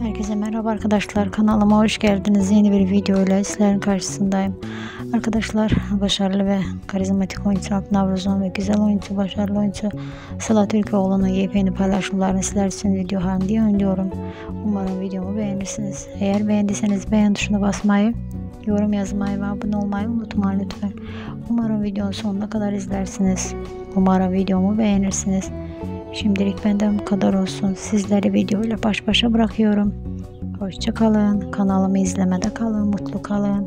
Herkese merhaba arkadaşlar. Kanalıma hoş geldiniz. Yeni bir video ile sizlerin karşısındayım. Arkadaşlar başarılı ve karizmatik oyuncu Navruzon ve güzel oyuncu başarılı oyuncu Sıla Türkoğlu'nun yepyeni paylaşımlarını sizler için video halinde yönlüyorum umarım videomu beğenirsiniz. Eğer beğendiyseniz beğen tuşuna basmayı yorum yazmayı ve abone olmayı unutmayın lütfen. Umarım videonun sonuna kadar izlersiniz. Umarım videomu beğenirsiniz Şimdilik benden bu kadar olsun. Sizleri videoyla baş başa bırakıyorum. Hoşçakalın. Kanalımı izlemede kalın. Mutlu kalın.